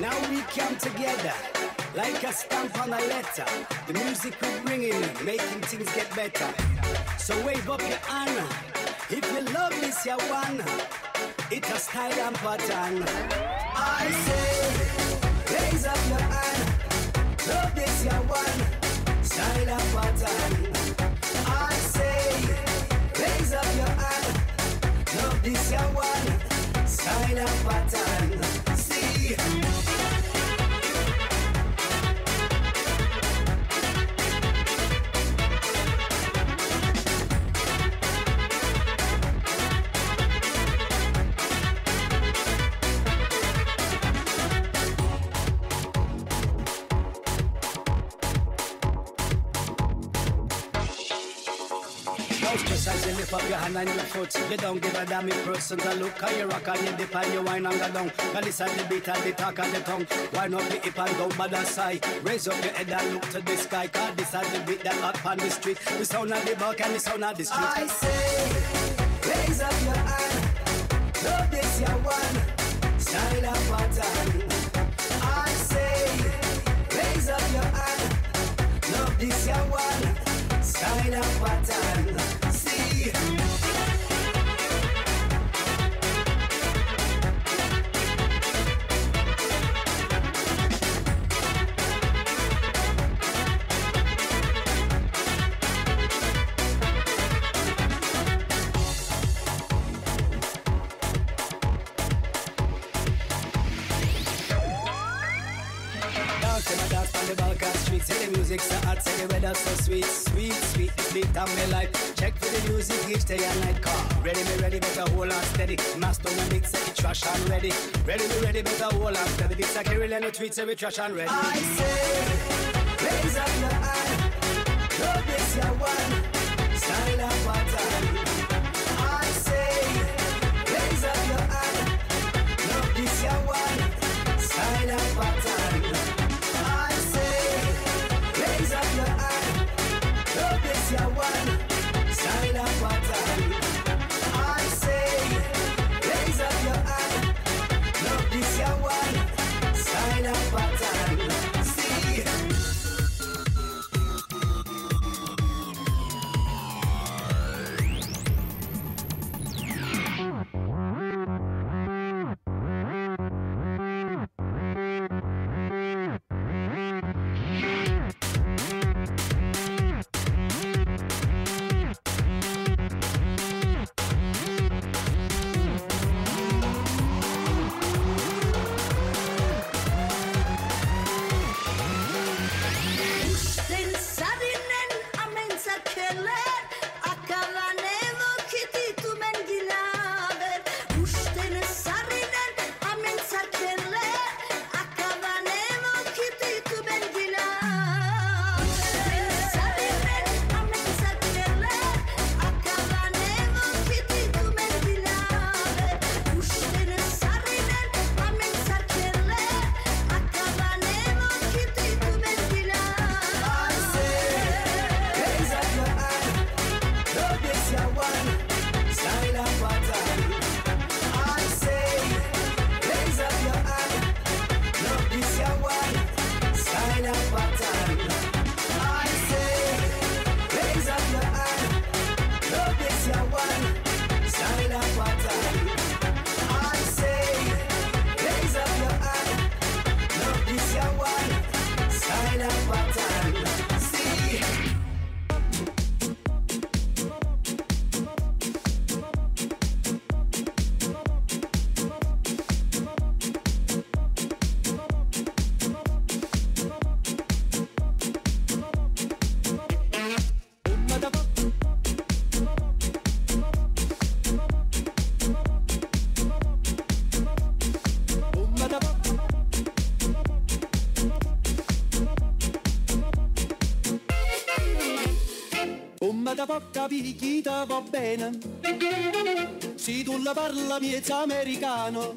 Now we come together like a stamp on a letter. The music we bring in, making things get better. So wave up your hand if you love this, you one. It's a style and pattern. I say, raise up your hand. Love this, you one. Style and pattern. I say, raise up your hand. Love this, you one. Style and pattern. As you lift up your hand and your foot You don't give a damn if persons a look How you rock and you dip and you wine and go down Cause is the beat and the talk and the tongue Wine up the hip and go by the side Raise up your head and look to the sky Cause this is the beat that up on the street The sound of the buck and the sound of the street I say, music so hot, say the weather so sweet, sweet, sweet. This beat on me life. Check for the music each day and night. Car ready, me ready, better hold on steady. Master the mix, say trash and ready. Ready, me ready, better hold on steady. This a Kirill and the tweet, say we trash and ready. I say, raise up your hand, love this your one, your one picchita va bene. Se tu la parla miezza americano,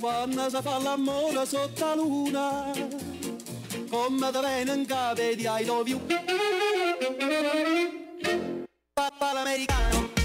quando si fa l'amore sotto la luna, come te viene in capo di I love you. Papà l'americano.